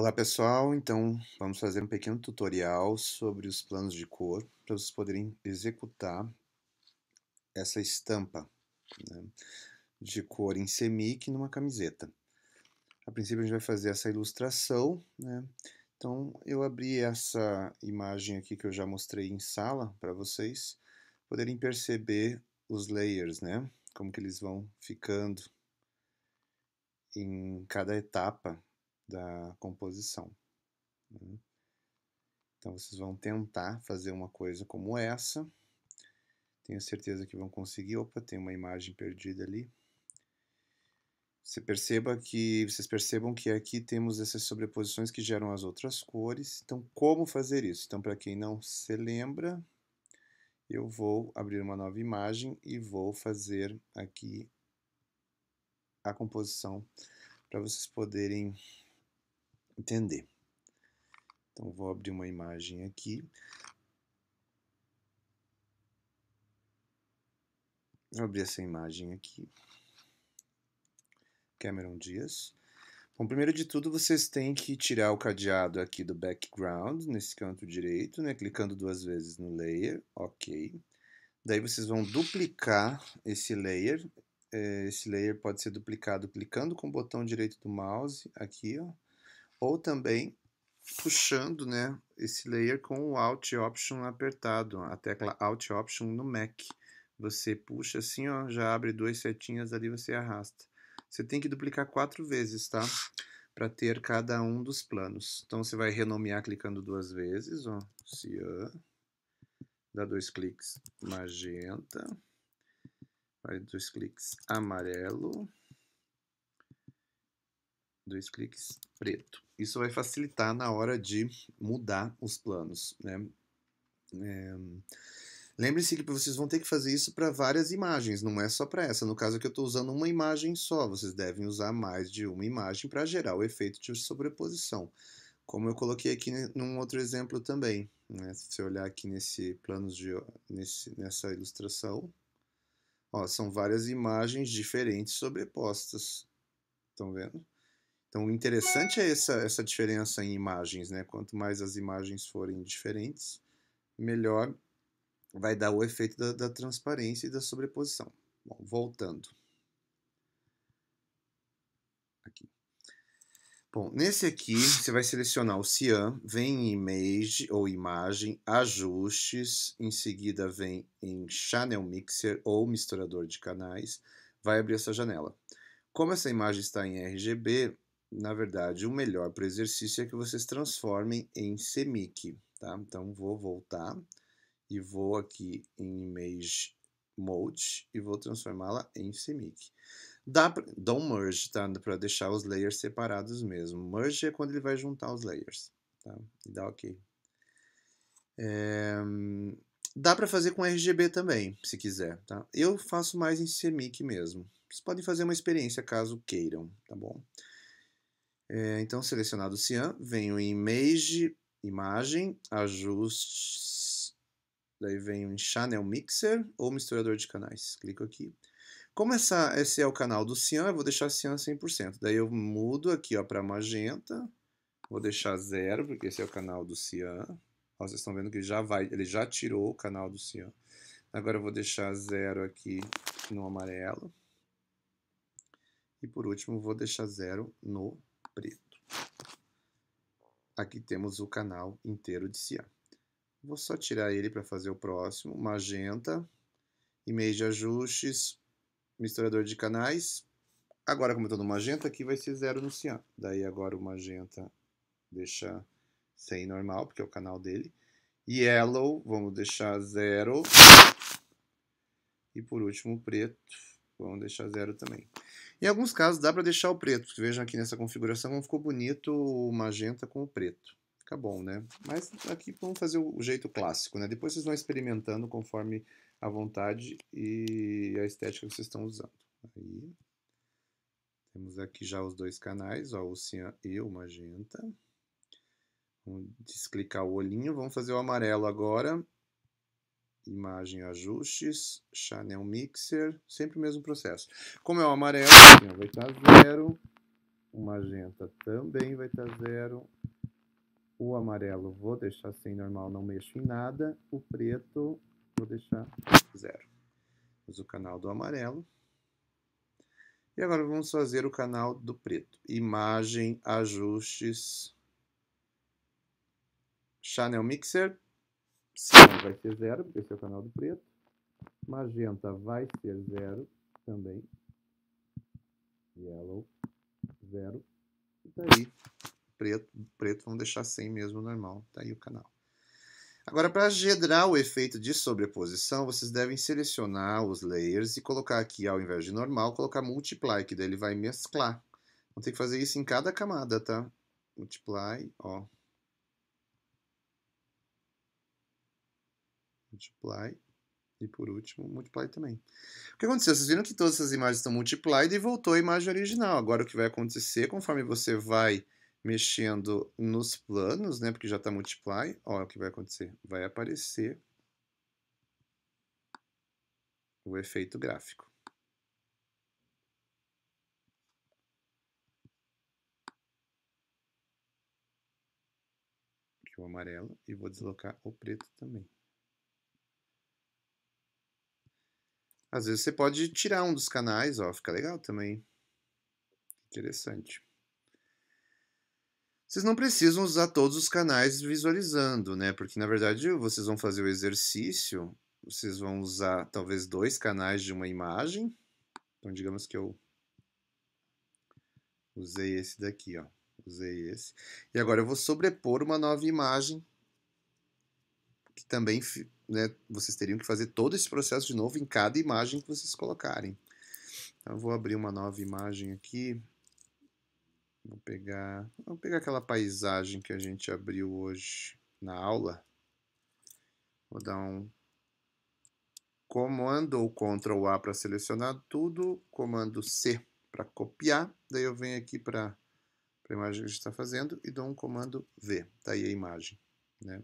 Olá pessoal, então vamos fazer um pequeno tutorial sobre os planos de cor para vocês poderem executar essa estampa né, de cor em semic numa camiseta. A princípio a gente vai fazer essa ilustração, né? então eu abri essa imagem aqui que eu já mostrei em sala para vocês poderem perceber os layers, né? como que eles vão ficando em cada etapa da composição. Né? Então vocês vão tentar fazer uma coisa como essa. Tenho certeza que vão conseguir. Opa, tem uma imagem perdida ali. Você perceba que, vocês percebam que aqui temos essas sobreposições que geram as outras cores. Então, como fazer isso? Então, para quem não se lembra, eu vou abrir uma nova imagem e vou fazer aqui a composição para vocês poderem entender. Então, vou abrir uma imagem aqui. Vou abrir essa imagem aqui. Cameron Dias. Bom, primeiro de tudo, vocês têm que tirar o cadeado aqui do background, nesse canto direito, né? Clicando duas vezes no layer, ok. Daí vocês vão duplicar esse layer. É, esse layer pode ser duplicado clicando com o botão direito do mouse, aqui, ó ou também puxando né, esse layer com o Alt Option apertado, a tecla Alt Option no Mac. Você puxa assim, ó, já abre duas setinhas ali, você arrasta. Você tem que duplicar quatro vezes, tá? Para ter cada um dos planos. Então você vai renomear clicando duas vezes, ó, Cian, dá dois cliques, magenta, vai dois cliques, amarelo, dois cliques, preto. Isso vai facilitar na hora de mudar os planos, né? É... Lembre-se que vocês vão ter que fazer isso para várias imagens, não é só para essa. No caso aqui eu estou usando uma imagem só, vocês devem usar mais de uma imagem para gerar o efeito de sobreposição. Como eu coloquei aqui num outro exemplo também. Né? Se você olhar aqui nesse plano de, nesse, nessa ilustração, ó, são várias imagens diferentes sobrepostas. Estão vendo? Então, o interessante é essa, essa diferença em imagens, né? Quanto mais as imagens forem diferentes, melhor vai dar o efeito da, da transparência e da sobreposição. Bom, voltando. Aqui. Bom, nesse aqui, você vai selecionar o Cian, vem em Image ou Imagem, Ajustes, em seguida vem em Channel Mixer ou Misturador de Canais, vai abrir essa janela. Como essa imagem está em RGB, na verdade, o melhor para o exercício é que vocês transformem em CMYK, tá? Então, vou voltar e vou aqui em Image Mode e vou transformá-la em CMYK. Dá pra, don't merge, tá? Para deixar os layers separados mesmo. Merge é quando ele vai juntar os layers, tá? E dá OK. É, dá para fazer com RGB também, se quiser, tá? Eu faço mais em CMYK mesmo. Vocês podem fazer uma experiência caso queiram, tá bom? É, então, selecionado o cian, venho em Image, Imagem, Ajustes, daí venho em Channel Mixer ou Misturador de Canais. Clico aqui. Como essa, esse é o canal do cian, eu vou deixar cian 100%. Daí eu mudo aqui para magenta, vou deixar zero, porque esse é o canal do cian. Ó, vocês estão vendo que já vai, ele já tirou o canal do cian. Agora eu vou deixar zero aqui no amarelo. E por último, vou deixar zero no preto. Aqui temos o canal inteiro de cian. Vou só tirar ele para fazer o próximo. Magenta, e-mail de ajustes, misturador de canais. Agora, como eu estou no magenta, aqui vai ser zero no cian. Daí agora o magenta deixa sem normal, porque é o canal dele. Yellow, vamos deixar zero. E por último, preto, vamos deixar zero também. Em alguns casos dá para deixar o preto, vejam aqui nessa configuração como ficou bonito o magenta com o preto. Fica bom, né? Mas aqui vamos fazer o jeito clássico, né? Depois vocês vão experimentando conforme a vontade e a estética que vocês estão usando. Aí, temos aqui já os dois canais, ó, o cian e o magenta. Vamos desclicar o olhinho, vamos fazer o amarelo agora imagem ajustes, channel mixer, sempre o mesmo processo. Como é o amarelo, vai estar zero, O magenta também vai estar zero. O amarelo vou deixar sem normal, não mexo em nada. O preto vou deixar zero. Fiz o canal do amarelo. E agora vamos fazer o canal do preto. Imagem, ajustes, Channel Mixer. Cian vai ser zero, porque esse é o canal do preto. Magenta vai ser zero também. Yellow, zero. E tá aí preto, preto vamos deixar sem mesmo normal, tá aí o canal. Agora, para gerar o efeito de sobreposição, vocês devem selecionar os layers e colocar aqui, ao invés de normal, colocar multiply, que daí ele vai mesclar. Vamos ter que fazer isso em cada camada, tá? Multiply, ó. Multiply. E por último, multiply também. O que aconteceu? Vocês viram que todas essas imagens estão multiplied e voltou a imagem original. Agora o que vai acontecer, conforme você vai mexendo nos planos, né, porque já está multiply, olha o que vai acontecer. Vai aparecer o efeito gráfico. Aqui o amarelo e vou deslocar o preto também. Às vezes você pode tirar um dos canais, ó, fica legal também. Interessante. Vocês não precisam usar todos os canais visualizando, né? Porque na verdade vocês vão fazer o exercício, vocês vão usar talvez dois canais de uma imagem. Então digamos que eu usei esse daqui, ó. Usei esse. E agora eu vou sobrepor uma nova imagem que também né, vocês teriam que fazer todo esse processo de novo em cada imagem que vocês colocarem. Então eu vou abrir uma nova imagem aqui. Vou pegar, vou pegar aquela paisagem que a gente abriu hoje na aula. Vou dar um comando ou Ctrl A para selecionar tudo, comando C para copiar, daí eu venho aqui para a imagem que a gente está fazendo e dou um comando V, tá aí a imagem. Né?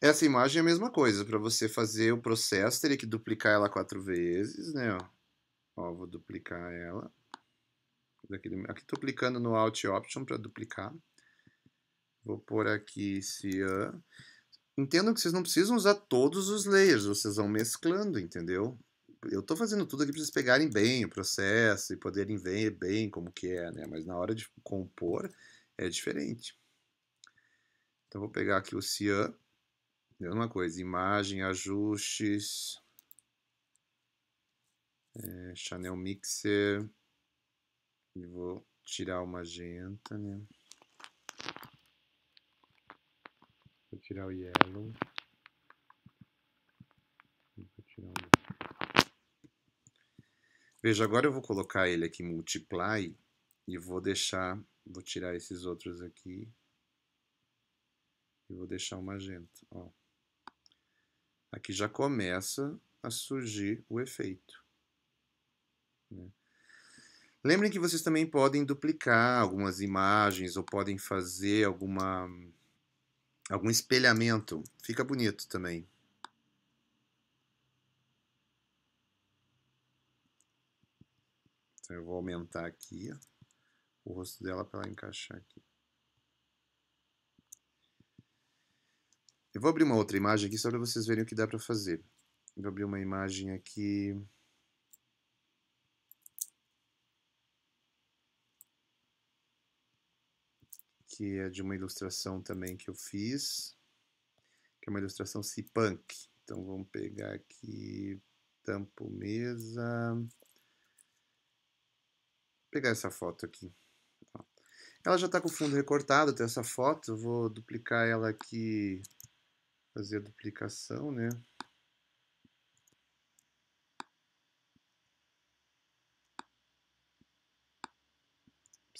Essa imagem é a mesma coisa, para você fazer o processo teria que duplicar ela quatro vezes, né? Ó, ó vou duplicar ela, aqui estou clicando no Alt Option para duplicar. Vou pôr aqui Cian. Entendam que vocês não precisam usar todos os layers, vocês vão mesclando, entendeu? Eu estou fazendo tudo aqui para vocês pegarem bem o processo e poderem ver bem como que é, né? Mas na hora de compor é diferente. Então vou pegar aqui o Cian. Mesma coisa, imagem, ajustes, é, Channel Mixer, e vou tirar o magenta, né? Vou tirar o yellow. Vou tirar o... Veja, agora eu vou colocar ele aqui multiply e vou deixar, vou tirar esses outros aqui e vou deixar o magenta, ó. Aqui já começa a surgir o efeito. Né? Lembrem que vocês também podem duplicar algumas imagens ou podem fazer alguma algum espelhamento. Fica bonito também. Então eu vou aumentar aqui ó, o rosto dela para ela encaixar aqui. Eu vou abrir uma outra imagem aqui só para vocês verem o que dá para fazer. Eu vou abrir uma imagem aqui que é de uma ilustração também que eu fiz, que é uma ilustração C-Punk. Então vamos pegar aqui, tampo mesa, Vou pegar essa foto aqui. Ela já está com o fundo recortado, tem essa foto, vou duplicar ela aqui, fazer a duplicação, né?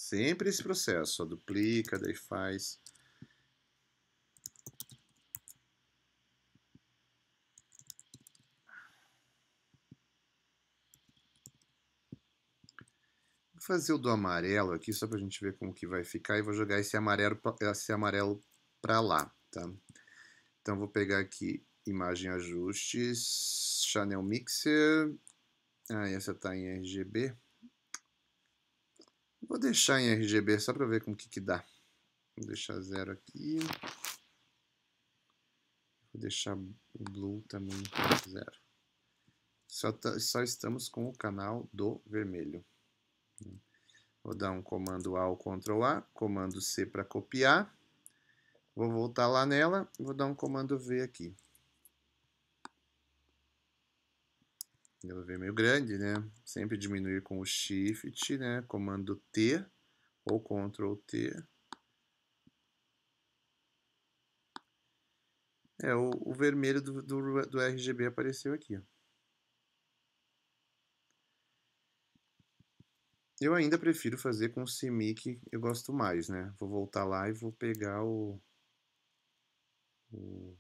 Sempre esse processo, só duplica, daí faz. Vou fazer o do amarelo aqui, só para a gente ver como que vai ficar, e vou jogar esse amarelo, esse amarelo para lá, tá? Então, vou pegar aqui imagem ajustes, Channel Mixer, ah, essa está em RGB, Vou deixar em RGB só para ver como que, que dá. Vou deixar zero aqui. Vou deixar o blue também zero. Só, tá, só estamos com o canal do vermelho. Vou dar um comando A ou Ctrl A, comando C para copiar. Vou voltar lá nela, vou dar um comando V aqui. Ela veio meio grande, né? Sempre diminuir com o Shift, né? Comando T ou Ctrl T. É, o, o vermelho do, do, do, RGB apareceu aqui. Eu ainda prefiro fazer com o CMYK, eu gosto mais, né? Vou voltar lá e vou pegar o, o,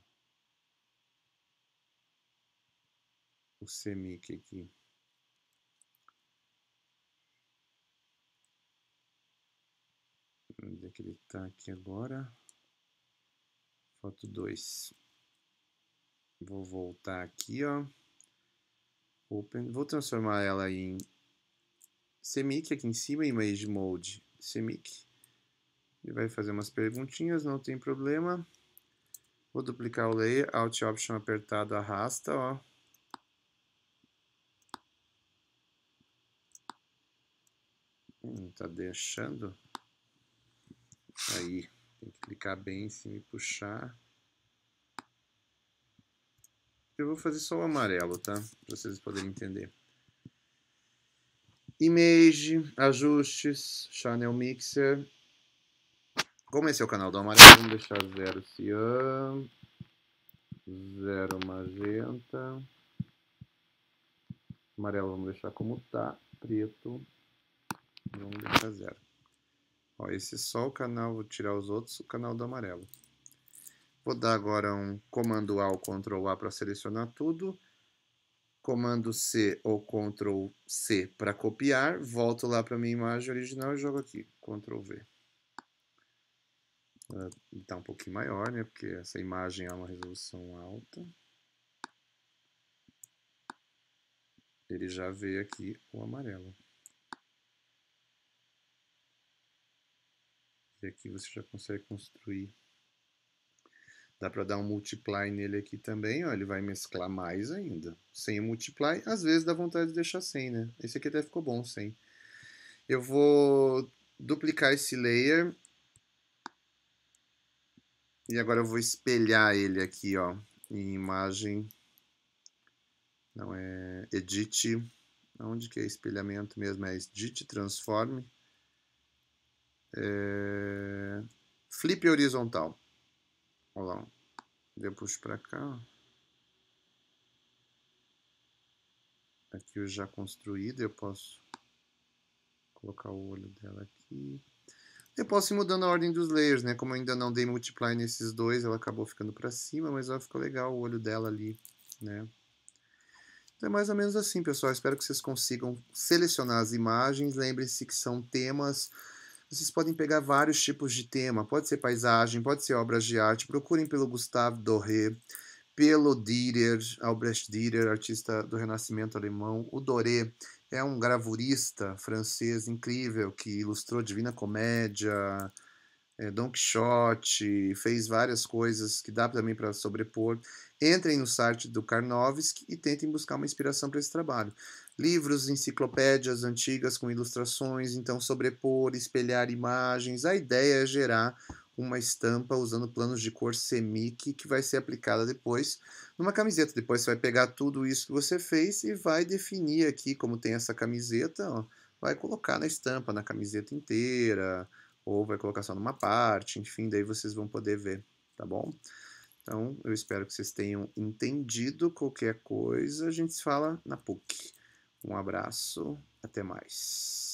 o aqui. Onde é que ele está aqui agora? Foto 2. Vou voltar aqui, ó. Open. Vou transformar ela em CMYK aqui em cima, Image Mode CMYK. Ele vai fazer umas perguntinhas, não tem problema. Vou duplicar o layer, Alt Option apertado, arrasta, ó. Hum, tá deixando. Aí, tem que clicar bem em cima e puxar. Eu vou fazer só o amarelo, tá? Para vocês poderem entender. Image, ajustes, Channel Mixer, como esse é o canal do amarelo, vamos deixar 0 cian, 0 magenta, amarelo vamos deixar como tá, preto, vamos deixar 0. Ó, esse é só o canal, vou tirar os outros, o canal do amarelo. Vou dar agora um comando A ou Ctrl A para selecionar tudo, comando C ou Ctrl C para copiar, volto lá para minha imagem original e jogo aqui, Ctrl V está um pouquinho maior, né? Porque essa imagem é uma resolução alta. Ele já vê aqui o amarelo. E aqui você já consegue construir. Dá para dar um multiply nele aqui também, ó, ele vai mesclar mais ainda. Sem o multiply, às vezes dá vontade de deixar sem, né? Esse aqui até ficou bom sem. Eu vou duplicar esse layer e agora eu vou espelhar ele aqui, ó, em imagem. Não é edit. Onde que é espelhamento mesmo? É edit, transforme. É, flip horizontal. Olha lá. Eu puxo para cá. Aqui o já construído, eu posso colocar o olho dela aqui. Eu posso ir mudando a ordem dos layers, né? Como eu ainda não dei multiply nesses dois, ela acabou ficando para cima, mas ó, ficou legal o olho dela ali, né? Então é mais ou menos assim, pessoal. Espero que vocês consigam selecionar as imagens. Lembrem-se que são temas. Vocês podem pegar vários tipos de tema. Pode ser paisagem, pode ser obras de arte. Procurem pelo Gustave Doré, pelo Dürer, Albrecht Dürer, artista do Renascimento alemão. O Doré é um gravurista francês incrível que ilustrou Divina Comédia, é, Don Quixote, fez várias coisas que dá também para sobrepor. Entrem no site do Karnovsky e tentem buscar uma inspiração para esse trabalho. Livros, enciclopédias antigas com ilustrações, então sobrepor, espelhar imagens. A ideia é gerar uma estampa usando planos de cor semic que vai ser aplicada depois numa camiseta. Depois você vai pegar tudo isso que você fez e vai definir aqui como tem essa camiseta, ó, vai colocar na estampa, na camiseta inteira, ou vai colocar só numa parte, enfim, daí vocês vão poder ver, tá bom? Então, eu espero que vocês tenham entendido qualquer coisa, a gente se fala na PUC. Um abraço, até mais.